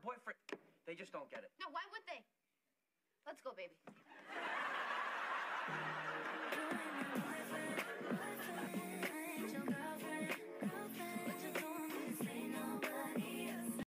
boyfriend. They just don't get it. No, why would they? Let's go, baby.